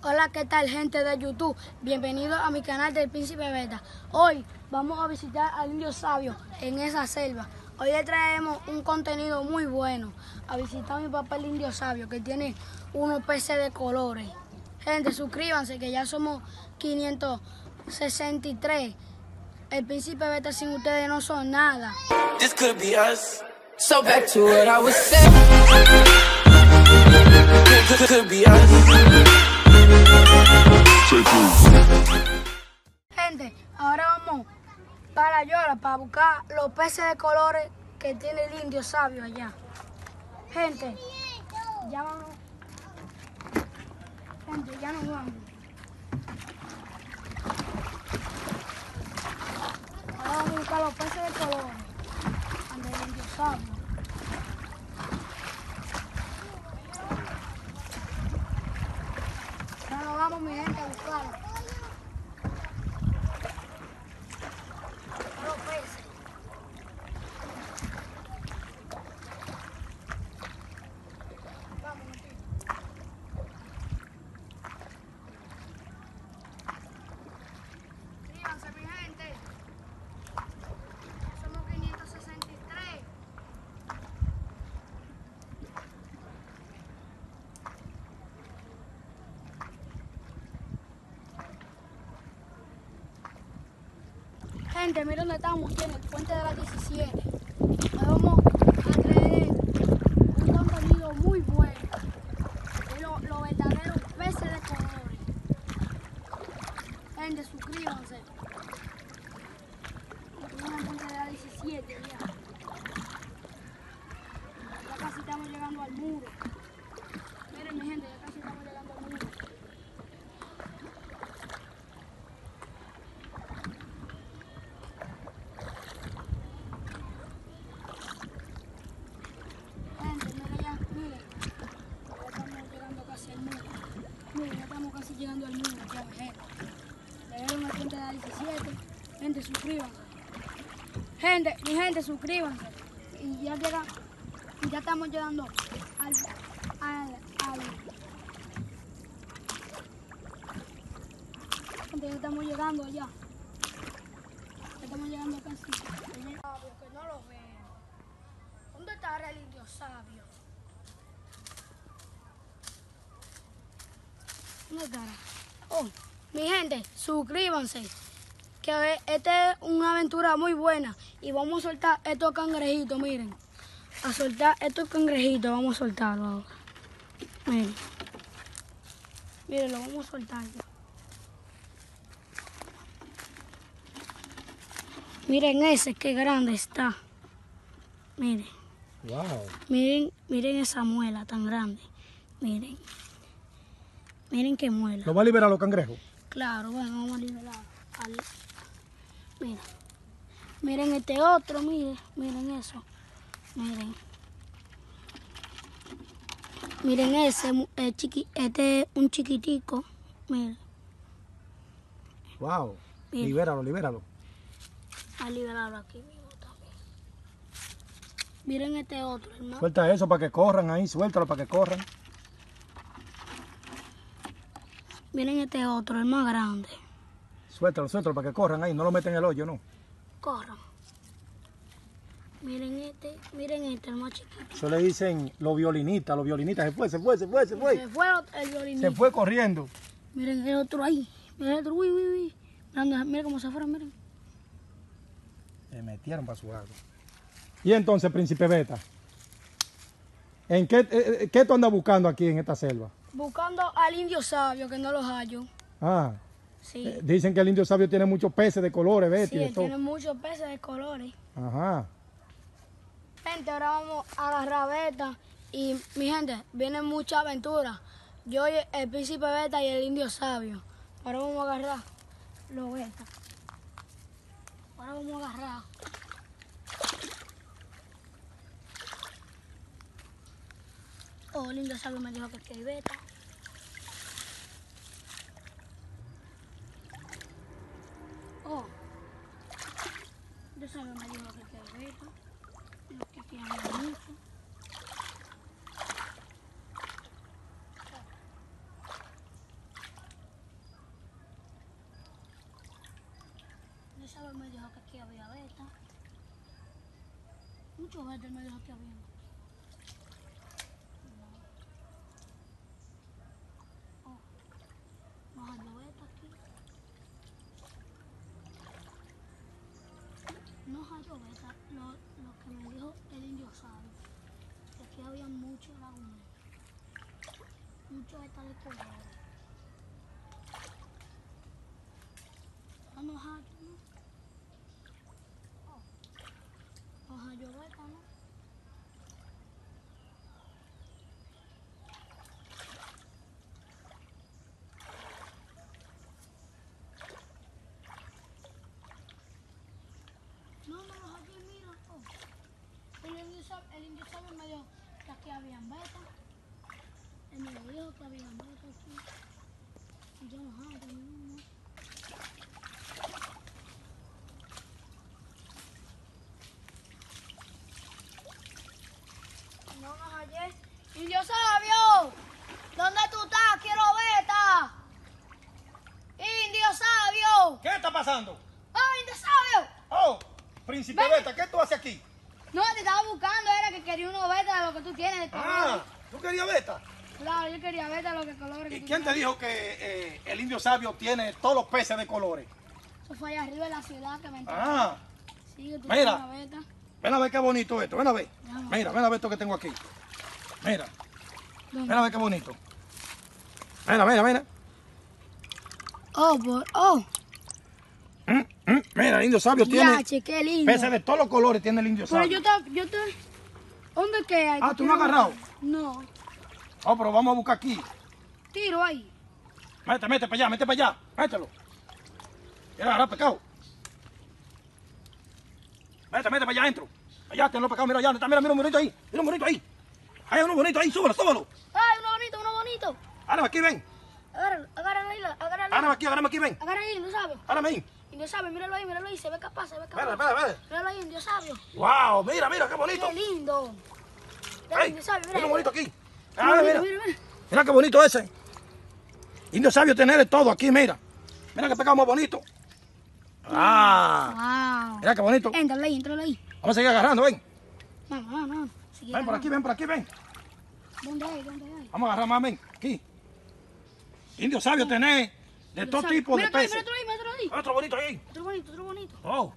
Hola, ¿qué tal gente de YouTube? Bienvenidos a mi canal del Príncipe Beta. Hoy vamos a visitar al indio sabio en esa selva. Hoy le traemos un contenido muy bueno a visitar a mi papá el indio sabio que tiene unos peces de colores. Gente, suscríbanse que ya somos 563. El Príncipe Beta sin ustedes no son nada. This could be us. So back to what I was saying. Could, could be us. Gente, ahora vamos para Yola para buscar los peces de colores que tiene el indio sabio allá. Gente, ya vamos. Gente, ya nos vamos. Ahora vamos a buscar los peces de colores. Ande el indio sabio. Ya nos vamos, mi gente, a buscarlos. Los peces. Vamos, Martín. Suscríbanse, mi gente. Somos 563. Gente, miren dónde estamos, en el puente de la 17. Nos vamos a traer un contenido muy bueno. Los lo verdaderos peces de colores. Gente, suscríbanse. Aquí en el puente de la 17 ya. Ya casi estamos llegando al muro. Miren mi gente, ya casi estamos llegando al muro. Gente, mira ya, miren. Ya estamos llegando casi al muro. Miren, ya llegando al muro, ya gente. Llegaron al puente de la 17. Gente, suscríbanse. Gente, mi gente, suscríbanse. Y ya llega, y ya estamos llegando al, al, al. Gente, ya estamos llegando allá. Ya estamos llegando casi. Que no lo veo. ¿Dónde estará el indio sabio? ¿Dónde estará? Oh, mi gente, suscríbanse. Que esta es una aventura muy buena. Y vamos a soltar estos cangrejitos, miren. A soltar estos cangrejitos, vamos a soltarlo ahora. Miren. Miren, lo vamos a soltar ya. Miren ese, qué grande está. Miren. Wow. Miren, miren esa muela tan grande. Miren. Miren qué muela. ¿Lo va a liberar los cangrejos? Claro, bueno, vamos a liberar. al- Mira. Miren este otro, miren, miren eso. Miren. Miren ese, mu- eh, chiqui, este es un chiquitico. Miren, Wow. Libéralo, libéralo. a liberarlo aquí mismo también. Miren este otro, hermano. Suelta eso para que corran ahí, suéltalo para que corran. Miren este otro, el más grande. Suéltalo, suéltalo para que corran ahí, no lo meten en el hoyo, no. Corran. Miren este, miren este, el más chiquito. Eso le dicen los violinistas, los violinistas. Se fue, se fue, se fue, se fue. Se fue el violinista. Se fue corriendo. Miren el otro ahí. Miren el otro. Uy, uy, uy. Mirando, Miren cómo se fueron, miren. Se metieron para su agua. Y entonces, príncipe Beta, ¿en qué, eh, eh, qué tú andas buscando aquí en esta selva? Buscando al indio sabio, que no los hallo. Ah, Sí. eh, dicen que el indio sabio tiene muchos peces de colores, Betty, sí, él tiene muchos peces de colores. Ajá. Gente, ahora vamos a agarrar beta. Y mi gente, viene mucha aventura. Yo, el príncipe beta y el indio sabio. Ahora vamos a agarrar los beta. Ahora vamos a agarrar. Oh, lindo sabio me dijo que aquí hay beta. Oh, yo sabio me dijo que aquí hay beta. Lo que aquí hay bonito. Yo sabio me dijo que aquí había beta. Muchos veces me dijo que había. Muchos beta de colores. Vamos a... Oh. Ojalá yo beta, ¿no? No, no, los aquí, mira. Oh. El indio sabe, el indio sabe me dijo que aquí habían beta. Él me dijo que habían beta aquí. Y yo no hallo ninguno. No nos hallé. Indio sabio, ¿dónde tú estás? Quiero beta. Indio sabio. ¿Qué está pasando? Oh, indio sabio. Oh, príncipe Ven. Beta, ¿qué tú haces aquí? No, te estaba buscando, era que quería uno beta de lo que tú tienes de color. Ah, ¿tú querías Beta? Claro, yo quería beta de lo que colores ¿Y quién te dijo que eh, el indio sabio tiene todos los peces de colores? Eso fue allá arriba de la ciudad que me enteré. Ah, Sí, que tú mira. una beta. ven a ver qué bonito esto, ven a ver. Mira, ven a ver esto que tengo aquí. Mira, ¿Dónde? ven a ver qué bonito. Mira, mira, mira. Oh, por, oh. Mm, mm, Mira, el indio sabio tiene Ya, che, qué lindo. peces de todos los colores, tiene el indio Pero sabio. yo te, yo te, ¿dónde que hay? Ah, ¿tú no has agarrado? No, Oh, pero vamos a buscar aquí. tiro ahí. Mete, mete para allá, mete para allá. Mételo. Quiero agarrar pescado. Mete, mete para allá adentro. Allá, tenlo pescado, mira allá. Mira, mira un bonito ahí. Mira un bonito ahí. Hay uno bonito ahí, súbalo, súbalo. Ay, uno bonito, uno bonito. Árame aquí, ven. Agárralo, agárralo ahí, agárralo Árame aquí, agárrame aquí, ven. Agárralo ahí, indio sabio. Árame ahí. Indio sabio, míralo ahí, míralo ahí, se ve capaz, se ve capaz. Espera, espera, espera. Míralo ahí, indio sabio. Wow, mira, mira, qué bonito. Qué lindo. Mira, Ey, indio sabio, mira. mira un bonito aquí. Mira, Ah, mira, mira. mira, mira. Mira qué bonito ese. Indio sabio tener todo aquí, mira. Mira qué pescado más bonito. Ah, Wow. mira qué bonito. Entrale ahí, entrale ahí. Vamos a seguir agarrando, ven. Vamos, vamos, vamos. Ven por aquí, ven por aquí, ven. ¿Dónde hay? ¿Dónde hay? Vamos a agarrar más, ven. Aquí. Indio sabio tener de todo tipo de Mira peces. mira otro ahí, mira otro ahí. Otro bonito ahí. Otro bonito, otro bonito. Oh,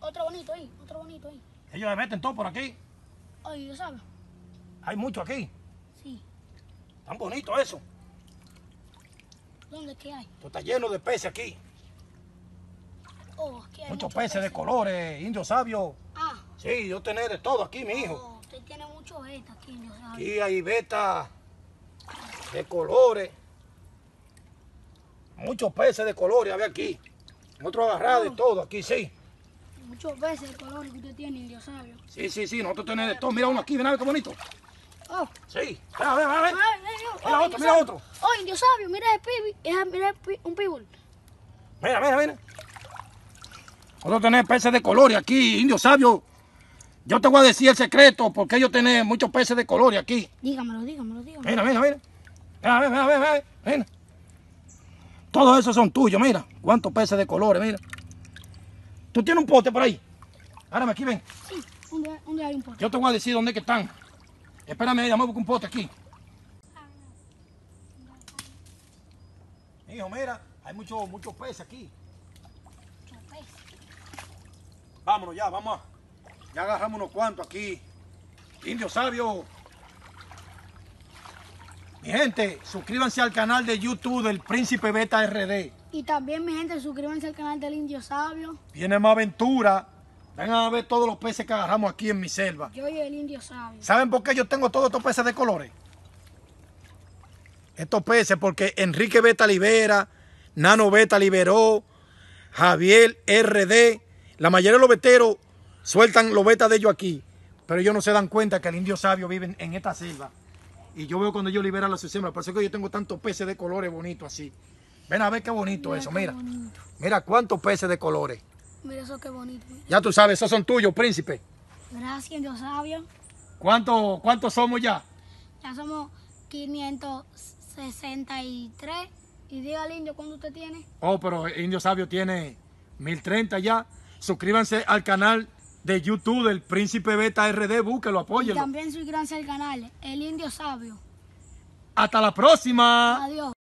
Otro bonito ahí, otro bonito ahí. ellos le meten todo por aquí. Ay, Dios sabe. Hay mucho aquí. Sí. Tan bonito eso. ¿Dónde que hay? Esto está lleno de peces aquí. Oh, aquí hay Muchos peces de colores, indio sabio. Sí, yo tener de todo aquí, mi hijo. oh, usted tiene mucho beta aquí, Dios sabe. Aquí hay beta de colores. Muchos peces de colores había aquí. Nosotros agarrar de todo aquí, sí. Muchos peces de colores que usted tiene, Dios sabio. Sí, sí, sí, nosotros tenemos de todo. Mira uno aquí, mira qué bonito. Oh, Sí, mira, mira, mira. mira. otro, mira otro. Oh, Dios sabio, mira el pibi, mira el un pibul. Mira, mira, mira. Nosotros tenemos peces de colores aquí, indio sabio. Yo te voy a decir el secreto porque ellos tienen muchos peces de colores aquí. Dígamelo, dígamelo, dígamelo. Mira, mira, mira. Mira, mira, mira, mira. Todos esos son tuyos, mira. Cuántos peces de colores, mira. Tú tienes un pote por ahí. Árame aquí, ven. Sí, ¿dónde, dónde hay un pote? Yo te voy a decir dónde es que están. Espérame, ahí, dame un pote aquí. Hijo, mira, hay muchos muchos peces aquí. Muchos peces. Vámonos ya, vamos a. Ya agarramos unos cuantos aquí. Indio sabio. Mi gente, suscríbanse al canal de YouTube del Príncipe Beta RD. Y también, mi gente, suscríbanse al canal del Indio Sabio. Viene más aventura. Vengan a ver todos los peces que agarramos aquí en mi selva. Yo y el Indio Sabio. ¿Saben por qué yo tengo todos estos peces de colores? Estos peces porque Enrique Beta libera, Nano Beta liberó, Javier RD, la mayoría de los veteros sueltan los betas de ellos aquí, pero ellos no se dan cuenta que el indio sabio vive en, esta selva. Y yo veo cuando ellos liberan las sistemas, por eso es que yo tengo tantos peces de colores bonitos así. Ven a ver qué bonito eso, qué mira. bonito. Mira cuántos peces de colores. Mira eso qué bonito. mira. Ya tú sabes, esos son tuyos, príncipe. Gracias, Indio Sabio. ¿Cuántos, cuántos somos ya? Ya somos 563. Y diga al indio cuánto usted tiene. Oh, pero el Indio Sabio tiene 1030 ya. Suscríbanse al canal de YouTube del Príncipe Beta RD, búsquelo, Y apóyenlo. también suscríbanse al canal El Indio Sabio. Hasta la próxima. Adiós.